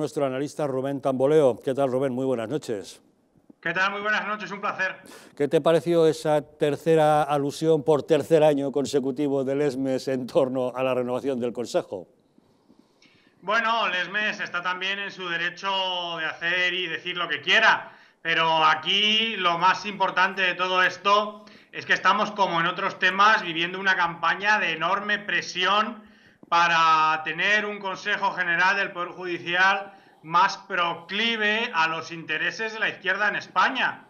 Nuestro analista Rubén Tamboleo. ¿Qué tal, Rubén? Muy buenas noches. ¿Qué tal? Muy buenas noches, un placer. ¿Qué te pareció esa tercera alusión por tercer año consecutivo del ESMES en torno a la renovación del Consejo? Bueno, Lesmes está también en su derecho de hacer y decir lo que quiera, pero aquí lo más importante de todo esto es que estamos, como en otros temas, viviendo una campaña de enorme presión para tener un Consejo General del Poder Judicial más proclive a los intereses de la izquierda en España.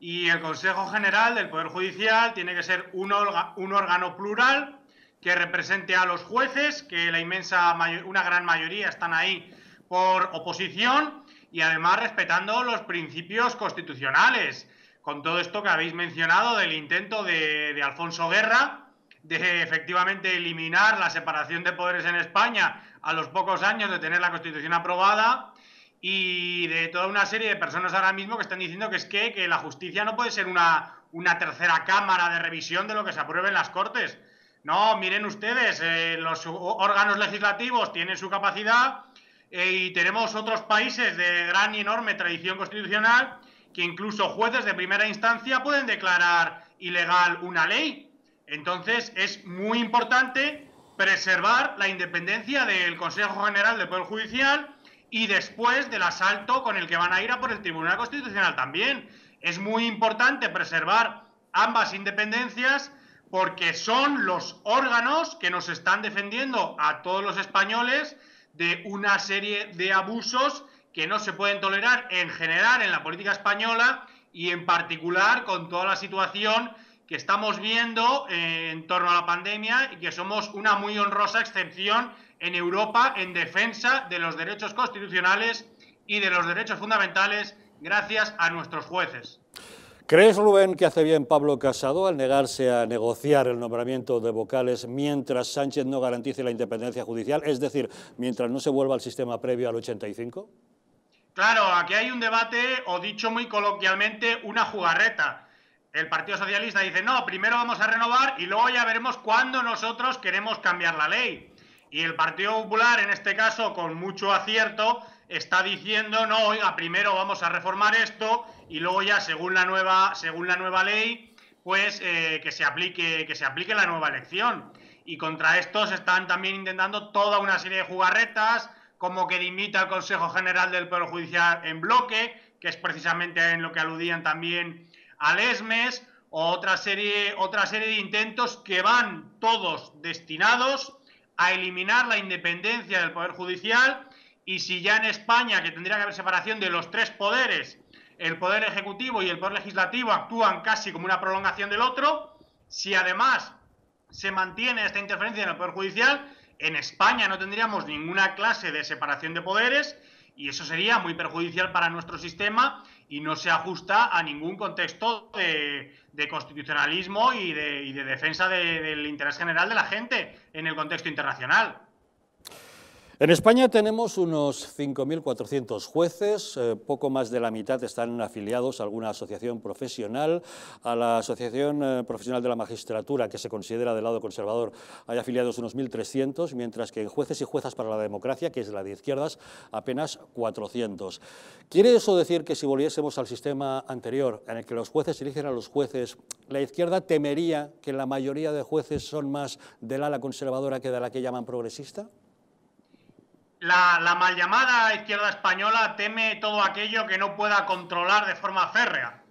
Y el Consejo General del Poder Judicial tiene que ser un, órgano plural que represente a los jueces, que la inmensa una gran mayoría están ahí por oposición y además respetando los principios constitucionales. Con todo esto que habéis mencionado del intento de Alfonso Guerra, de efectivamente eliminar la separación de poderes en España a los pocos años de tener la Constitución aprobada y de toda una serie de personas ahora mismo que están diciendo que es que, que la justicia no puede ser una, una, tercera cámara de revisión de lo que se apruebe en las Cortes. No, miren ustedes, eh, los órganos legislativos tienen su capacidad eh, y tenemos otros países de gran y enorme tradición constitucional que incluso jueces de primera instancia pueden declarar ilegal una ley entonces es muy importante preservar la independencia del Consejo General del Poder Judicial y después del asalto con el que van a ir a por el Tribunal Constitucional también. Es muy importante preservar ambas independencias porque son los órganos que nos están defendiendo a todos los españoles de una serie de abusos que no se pueden tolerar en general en la política española y en particular con toda la situación que estamos viendo eh, en torno a la pandemia y que somos una muy honrosa excepción en Europa en defensa de los derechos constitucionales y de los derechos fundamentales gracias a nuestros jueces. ¿Crees, Rubén, que hace bien Pablo Casado al negarse a negociar el nombramiento de vocales mientras Sánchez no garantice la independencia judicial, es decir, mientras no se vuelva al sistema previo al 85? Claro, aquí hay un debate, o dicho muy coloquialmente, una jugarreta el Partido Socialista dice, no, primero vamos a renovar y luego ya veremos cuándo nosotros queremos cambiar la ley. Y el Partido Popular, en este caso, con mucho acierto, está diciendo, no, oiga, primero vamos a reformar esto y luego ya, según la nueva, según la nueva ley, pues eh, que, se aplique, que se aplique la nueva elección. Y contra esto se están también intentando toda una serie de jugarretas, como que dimita el Consejo General del Poder Judicial en bloque, que es precisamente en lo que aludían también al ESMES o otra serie, otra serie de intentos que van todos destinados a eliminar la independencia del Poder Judicial. Y si ya en España, que tendría que haber separación de los tres poderes, el Poder Ejecutivo y el Poder Legislativo actúan casi como una prolongación del otro, si además se mantiene esta interferencia en el Poder Judicial, en España no tendríamos ninguna clase de separación de poderes y eso sería muy perjudicial para nuestro sistema y no se ajusta a ningún contexto de, constitucionalismo y de, defensa del interés general de la gente en el contexto internacional. En España tenemos unos 5.400 jueces, eh, poco más de la mitad están afiliados a alguna asociación profesional, a la Asociación eh, Profesional de la Magistratura, que se considera del lado conservador, hay afiliados unos 1.300, mientras que en jueces y juezas para la democracia, que es la de izquierdas, apenas 400. ¿Quiere eso decir que si volviésemos al sistema anterior, en el que los jueces eligen a los jueces, la izquierda temería que la mayoría de jueces son más del ala conservadora que de la que llaman progresista? La, mal llamada izquierda española teme todo aquello que no pueda controlar de forma férrea.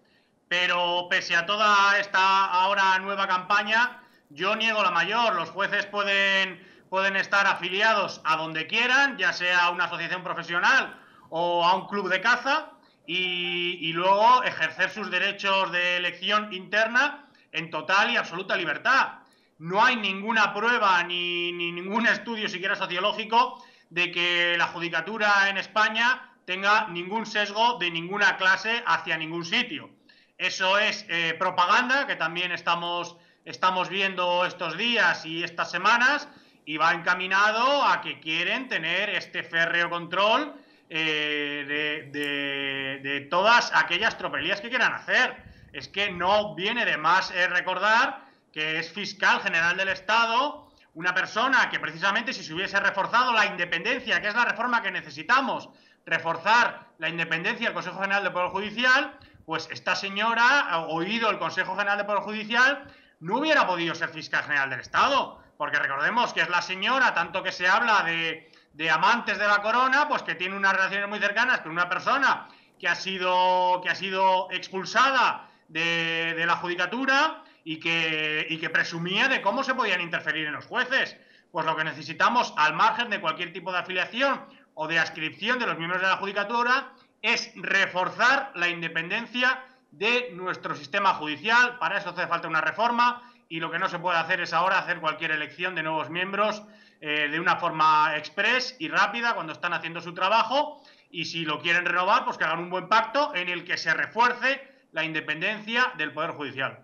Pero pese a toda esta ahora nueva campaña, yo niego la mayor. Los jueces pueden, pueden estar afiliados a donde quieran, ya sea a una asociación profesional o a un club de caza, y, luego ejercer sus derechos de elección interna en total y absoluta libertad. No hay ninguna prueba ni, ni ningún estudio siquiera sociológico de que la judicatura en España tenga ningún sesgo de ninguna clase hacia ningún sitio. Eso es eh, propaganda que también estamos, estamos viendo estos días y estas semanas y va encaminado a que quieren tener este férreo control eh, de, de, todas aquellas tropelías que quieran hacer. Es que no viene de más eh, recordar que es fiscal general del Estado una persona que precisamente si se hubiese reforzado la independencia, que es la reforma que necesitamos reforzar la independencia del Consejo General del Poder Judicial, pues esta señora, oído el Consejo General del Poder Judicial, no hubiera podido ser fiscal general del Estado, porque recordemos que es la señora, tanto que se habla de, amantes de la corona, pues que tiene unas relaciones muy cercanas con una persona que ha sido, que ha sido expulsada de, de la judicatura y que, y que presumía de cómo se podían interferir en los jueces. Pues lo que necesitamos, al margen de cualquier tipo de afiliación o de adscripción de los miembros de la judicatura, es reforzar la independencia de nuestro sistema judicial. Para eso hace falta una reforma y lo que no se puede hacer es ahora hacer cualquier elección de nuevos miembros eh, de una forma express y rápida cuando están haciendo su trabajo y si lo quieren renovar, pues que hagan un buen pacto en el que se refuerce la independencia del Poder Judicial.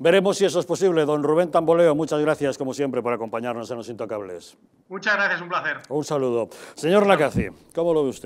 Veremos si eso es posible. Don Rubén Tamboleo, muchas gracias como siempre por acompañarnos en Los Intocables. Muchas gracias, un placer. Un saludo. Señor Lacazi, ¿cómo lo ve usted?